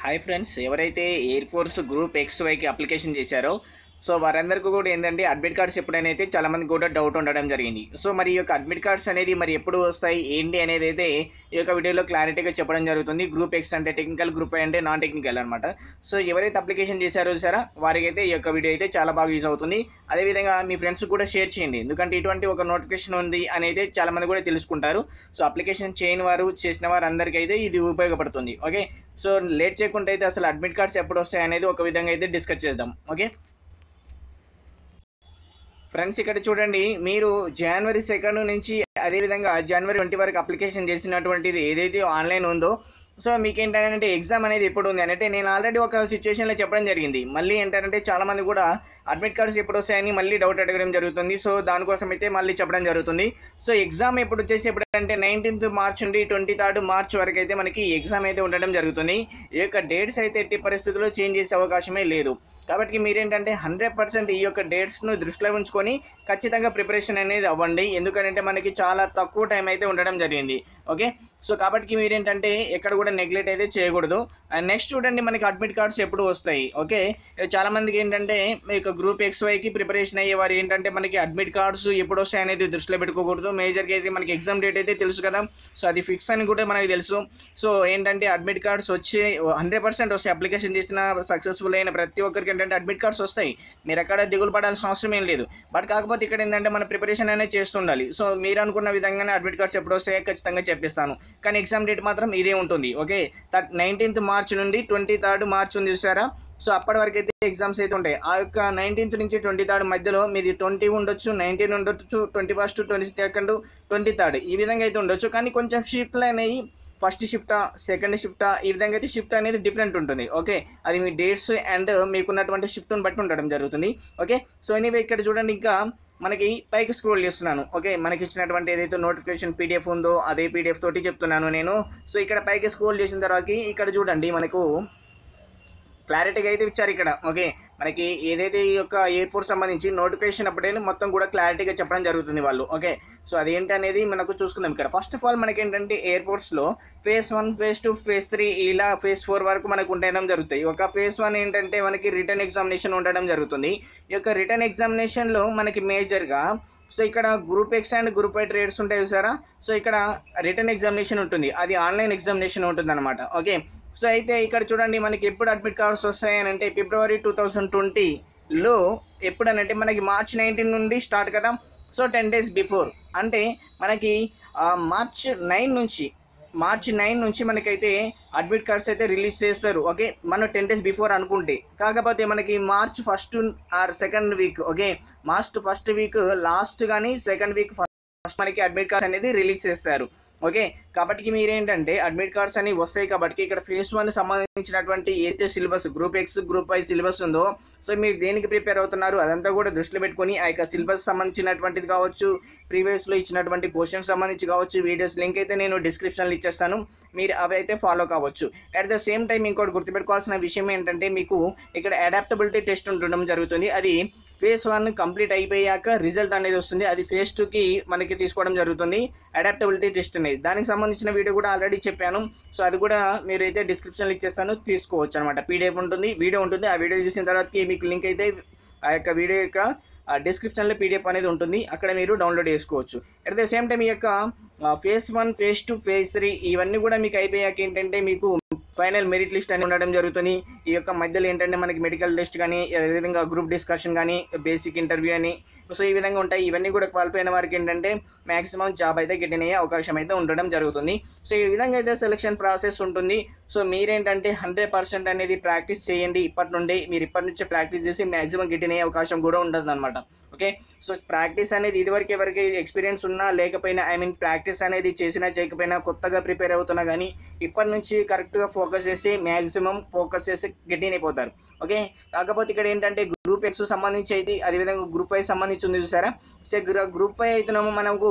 Hi friends ఎవరైతే air force group X వైకి application చేశారో సో వారందరికీ కూడా ఏంటంటే అడ్మిట్ కార్డ్స్ ఎప్పుడైనా అయితే చాలా మందికి కూడా డౌట్ ఉండడం జరిగింది. సో మరి ఈ యొక్క అడ్మిట్ కార్డ్స్ అనేది మరి ఎప్పుడు వస్తాయి? ఏంటి అనేది అయితే ఈ యొక్క వీడియోలో క్లారిటీగా చెప్పడం జరుగుతుంది. గ్రూప్ ఎక్స్ అంటే టెక్నికల్ గ్రూప్ అంటే నాన్ టెక్నికల్ అనమాట సో ఎవరైతే అప్లికేషన్ చేశారో సారా వారికి అయితే ఈ యొక్క వీడియో అయితే చాలా బాగా యూజ్ అవుతుంది. అదేవిధంగా మీ ఫ్రెండ్స్ కూడా షేర్ చేయండి. ఎందుకంటే ఇటువంటి ఒక నోటిఫికేషన్ ఉంది అనేది చాలామంది కూడా తెలుసుకుంటారు. సో అప్లికేషన్ చేయని వారు చేసిన వారు అందరికైతే అయితే ఇది ఉపయోగపడుతుంది. ఓకే సో లేట్ చేయకుండా అయితే అసలు అడ్మిట్ కార్డ్స్ ఎప్పుడు వస్తాయి అనేది ఒక విధంగా అయితే డిస్కస్ చేద్దాం. ఓకే ఫ్రెండ్స్ ఇక్కడ చూడండి మీరు జనవరి సెకండ్ నుంచి అదేవిధంగా జనవరి ట్వంటీ వరకు అప్లికేషన్ చేసినటువంటిది ఏదైతే ఆన్లైన్ ఉందో సో మీకు ఏంటంటే ఎగ్జామ్ అనేది ఎప్పుడు ఉంది? అంటే నేను ఆల్రెడీ ఒక సిచ్యువేషన్లో చెప్పడం జరిగింది. మళ్ళీ ఏంటంటే చాలామంది కూడా అడ్మిట్ కార్డ్స్ ఎప్పుడు వస్తాయని మళ్ళీ డౌట్ అడగడం జరుగుతుంది. సో దానికోసం అయితే మళ్ళీ చెప్పడం జరుగుతుంది. సో ఎగ్జామ్ ఎప్పుడు వచ్చేసి ఎప్పుడంటే నైన్టీన్త్ మార్చ్ నుండి ట్వంటీ థర్డ్ మార్చ్ వరకు అయితే మనకి ఎగ్జామ్ అయితే ఉండడం జరుగుతుంది. ఈ యొక్క డేట్స్ అయితే ఎట్టి పరిస్థితుల్లో చేంజ్ చేసే అవకాశమే లేదు. కాబట్టి మీరేంటంటే హండ్రెడ్ పర్సెంట్ ఈ యొక్క డేట్స్ను దృష్టిలో ఉంచుకొని ఖచ్చితంగా ప్రిపరేషన్ అనేది అవ్వండి. ఎందుకంటే మనకి చాలా తక్కువ టైం అయితే ఉండడం జరిగింది. ఓకే? సో కాబట్టి మీరేంటంటే ఎక్కడ కూడా నెగ్లెక్ట్ అయితే చేయకూడదు. నెక్స్ట్ చూడండి మనకి అడ్మిట్ కార్డ్స్ ఎప్పుడు వస్తాయి. ఓకే? చాలామందికి ఏంటంటే ఏంటంటే యొక్క గ్రూప్ ఎక్స్ వైకి ప్రిపరేషన్ అయ్యే వారు ఏంటంటే మనకి అడ్మిట్ కార్డ్స్ ఎప్పుడు వస్తాయి అనేది దృష్టిలో పెట్టుకోకూడదు. మేజర్గా అయితే మనకి ఎగ్జామ్ డేట్ అయితే తెలుసు కదా. సో అది ఫిక్స్ అని కూడా మనకి తెలుసు. సో ఏంటంటే అడ్మిట్ కార్డ్స్ వచ్చి హండ్రెడ్ పర్సెంట్ వస్తాయి. అప్లికేషన్ చేసిన సక్సెస్ఫుల్ అయిన ప్రతి ఒక్కరికి ఏంటంటే అడ్మిట్ కార్డ్స్ వస్తాయి. మీరు ఎక్కడ దిగులు పడాల్సిన అవసరం ఏం లేదు. బట్ కాకపోతే ఇక్కడ ఏంటంటే మన ప్రిపరేషన్ అనేది చేస్తుండాలి సో మీరు అనుకున్న విధంగానే అడ్మిట్ కార్డ్స్ ఎప్పుడు వస్తాయో ఖచ్చితంగా చెప్పిస్తాను. కానీ ఎగ్జామ్ డేట్ మాత్రం ఇదే ఉంటుంది. ఓకే థర్ట్ నైన్టీన్త్ మార్చ్ నుండి ట్వంటీ థర్డ్ మార్చ్ ఉంది చూసారా? సో అప్పటి వరకు అయితే ఎగ్జామ్స్ అయితే ఉంటాయి. ఆ యొక్క నైన్టీన్త్ నుంచి ట్వంటీ థర్డ్ మధ్యలో మీది ట్వంటీ ఉండొచ్చు నైన్టీన్ ఉండొచ్చు twenty first twenty second twenty third ఈ విధంగా అయితే ఉండొచ్చు. కానీ కొంచెం షిఫ్ట్లు అనేవి ఫస్ట్ షిఫ్టా సెకండ్ షిఫ్టా ఈ విధంగా అయితే షిఫ్ట్ అనేది డిఫరెంట్ ఉంటుంది ఓకే? అది మీ డేట్స్ అండ్ మీకున్నటువంటి షిఫ్ట్ని బట్టి ఉండడం జరుగుతుంది ఓకే? సో ఎనీవే ఇక్కడ చూడండి ఇంకా మనకి పైకి స్క్రోల్ చేస్తున్నాను ఓకే? మనకి ఇచ్చినటువంటి ఏదైతే నోటిఫికేషన్ పీడిఎఫ్ ఉందో అదే పీడిఎఫ్ తోటి చెప్తున్నాను నేను. సో ఇక్కడ పైకి స్క్రోల్ చేసిన తర్వాత ఇక్కడ చూడండి మనకు క్లారిటీగా అయితే ఇచ్చారు ఇక్కడ. ఓకే మనకి ఏదైతే ఈ యొక్క ఎయిర్ ఫోర్స్ సంబంధించి నోటిఫికేషన్ అప్పుడే మొత్తం కూడా క్లారిటీగా చెప్పడం జరుగుతుంది వాళ్ళు. ఓకే సో అదేంటి అనేది మనకు చూసుకుందాం ఇక్కడ. ఫస్ట్ ఆఫ్ ఆల్ మనకి ఏంటంటే air ఫోర్స్లో one phase two phase three ఇలా ఫేస్ ఫోర్ వరకు మనకు ఉండడం జరుగుతాయి. ఒక ఫేస్ వన్ ఏంటంటే మనకి రిటర్న్ ఎగ్జామినేషన్ ఉండడం జరుగుతుంది. ఈ యొక్క రిటర్న్ ఎగ్జామినేషన్లో మనకి మేజర్గా సో ఇక్కడ group X and group eight trades ఉంటాయి చూసారా? సో ఇక్కడ రిటర్న్ ఎగ్జామినేషన్ ఉంటుంది. అది ఆన్లైన్ ఎగ్జామినేషన్ ఉంటుంది అనమాట ఓకే సో అయితే ఇక్కడ చూడండి మనకి ఎప్పుడు అడ్మిట్ కార్డ్స్ వస్తాయని అంటే ఫిబ్రవరి టూ థౌజండ్ ట్వంటీలో ఎప్పుడనంటే మనకి మార్చ్ నైన్టీన్ నుండి స్టార్ట్ కదా. So ten days before. అంటే మనకి మార్చ్ నైన్ నుంచి మార్చ్ నైన్ నుంచి మనకైతే అడ్మిట్ కార్డ్స్ అయితే రిలీజ్ చేస్తారు ఓకే? మనం టెన్ డేస్ బిఫోర్ అనుకుంటే. కాకపోతే మనకి March first or second week okay? March first week last కానీ సెకండ్ వీక్ ఫస్ట్ మనకి అడ్మిట్ కార్డ్స్ అనేది రిలీజ్ చేస్తారు. ఓకే? కాబట్టి మీరేంటంటే అడ్మిట్ కార్డ్స్ అని వస్తాయి కాబట్టి ఇక్కడ ఫేస్ వన్ సంబంధించినటువంటి ఏదైతే syllabus group X group Y syllabus ఉందో సో మీరు దేనికి ప్రిపేర్ అవుతున్నారు? అదంతా కూడా దృష్టిలో పెట్టుకొని ఆ యొక్క సిలబస్ సంబంధించినటువంటిది కావచ్చు ప్రీవియస్లో ఇచ్చినటువంటి క్వశ్చన్స్ సంబంధించి కావచ్చు వీడియోస్ లింక్ అయితే నేను డిస్క్రిప్షన్లో ఇచ్చేస్తాను. మీరు అవి అయితే ఫాలో కావచ్చు. అట్ ద సేమ్ టైం ఇంకోటి గుర్తుపెట్టుకోవాల్సిన విషయం ఏంటంటే మీకు ఇక్కడ అడాప్టబిలిటీ టెస్ట్ ఉండడం జరుగుతుంది. అది ఫేజ్ వన్ కంప్లీట్ అయిపోయాక రిజల్ట్ అనేది వస్తుంది. అది ఫేజ్ టూకి మనకి తీసుకోవడం జరుగుతుంది. అడాప్టబిలిటీ టెస్ట్ అనేది. దానికి సంబంధించిన వీడియో కూడా ఆల్రెడీ చెప్పాను. సో అది కూడా మీరు అయితే డిస్క్రిప్షన్లో ఇచ్చేస్తాను. తీసుకోవచ్చు అనమాట. పీడిఎఫ్ ఉంటుంది వీడియో ఉంటుంది. ఆ వీడియో చూసిన తర్వాతకి మీకు లింక్ అయితే ఆ యొక్క వీడియో యొక్క డిస్క్రిప్షన్లో పీడిఎఫ్ అనేది ఉంటుంది. అక్కడ మీరు డౌన్లోడ్ చేసుకోవచ్చు. అట్ ద సేమ్ టైం ఈ యొక్క phase one phase two phase three ఇవన్నీ కూడా మీకు అయిపోయాక ఏంటంటే మీకు ఫైనల్ మెరిట్ లిస్ట్ అని ఉండడం జరుగుతుంది. ఈ యొక్క మధ్యలో ఏంటంటే మనకి మెడికల్ టెస్ట్ కానీ అదేవిధంగా గ్రూప్ డిస్కషన్ కానీ బేసిక్ ఇంటర్వ్యూ అని. సో ఈ విధంగా ఉంటాయి. ఇవన్నీ కూడా క్వాలిఫై అయిన వారికి ఏంటంటే మ్యాక్సిమం జాబ్ అయితే గెటిన్ అయ్యే అవకాశం అయితే ఉండడం జరుగుతుంది. సో ఈ విధంగా అయితే సెలక్షన్ ప్రాసెస్ ఉంటుంది. సో మీరేంటంటే హండ్రెడ్ పర్సెంట్ అనేది ప్రాక్టీస్ చేయండి. ఇప్పటి నుండి మీరు ఇప్పటి నుంచే ప్రాక్టీస్ చేసి మాక్సిమం గెటిన్ అయ్యే అవకాశం కూడా ఉంటుంది అనమాట ఓకే? సో ప్రాక్టీస్ అనేది ఇదివరకు ఎవరికి ఎక్స్పీరియన్స్ ఉన్నా లేకపోయినా ఐ మీన్ ప్రాక్టీస్ అనేది చేసినా చేయకపోయినా కొత్తగా ప్రిపేర్ అవుతున్నా కానీ ఇప్పటి నుంచి కరెక్ట్గా ఫోకస్ చేసి మ్యాక్సిమం ఫోకస్ చేసి గెటిన్ అయిపోతారు ఓకే? కాకపోతే ఇక్కడ ఏంటంటే గ్రూప్ ఎక్స్ సంబంధించి అయితే అదేవిధంగా గ్రూప్ వైజ్ సంబంధించి ఉంది చూసారా? సో గ్రూప్ వై అయితేనేమో మనకు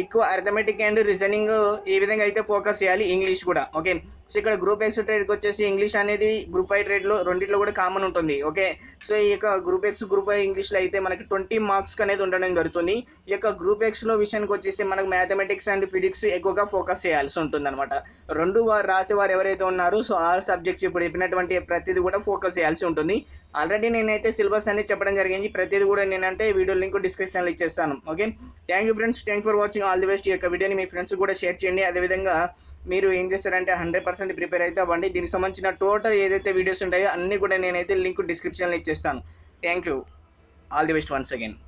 ఎక్కువ అర్థమెటిక్ అండ్ రీజనింగ్ ఏ విధంగా అయితే ఫోకస్ చేయాలి? ఇంగ్లీష్ కూడా ఓకే సో ఇక్కడ గ్రూప్ ఎక్స్ ట్రేడ్కి వచ్చేసి ఇంగ్లీష్ అనేది గ్రూప్ వై ట్రేడ్లో రెండిట్లో కూడా కామన్ ఉంటుంది ఓకే సో ఈ యొక్క గ్రూప్ ఎక్స్ గ్రూప్ వై ఇంగ్లీష్లో అయితే మనకి ట్వంటీ మార్క్స్ అనేది ఉండడం జరుగుతుంది. ఈ యొక్క గ్రూప్ ఎక్స్లో విషయానికి వచ్చేసి మనకు మ్యాథమెటిక్స్ అండ్ ఫిజిక్స్ ఎక్కువగా ఫోకస్ చేయాల్సి ఉంటుంది అనమాట రెండు వారు రాసేవారు ఎవరైతే ఉన్నారో సో ఆరు సబ్జెక్ట్స్ ఇప్పుడు చెప్పినటువంటి ప్రతిదీ కూడా ఫోకస్ చేయాల్సి ఉంటుంది. ఆల్రెడీ నేనైతే సిలబస్ అనేది చెప్పడం జరిగింది. ప్రతిదీ కూడా నేనంటే వీడియో లింక్ డిస్క్రిప్షన్లో ఇచ్చేస్తాను. Okay thank you friends thank for watching all the best ఈ యొక్క వీడియోని మీ ఫ్రెండ్స్ కూడా షేర్ చేయండి. అదేవిధంగా మీరు ఏం చేస్తారంటే హండ్రెడ్ పర్సెంట్ ప్రిపేర్ అయితే అవ్వండి. దీనికి సంబంధించిన టోటల్ ఏదైతే వీడియోస్ ఉంటాయో అన్నీ కూడా నేనైతే లింక్ డిస్క్రిప్షన్లో ఇచ్చేస్తాను. Thank you all the best once again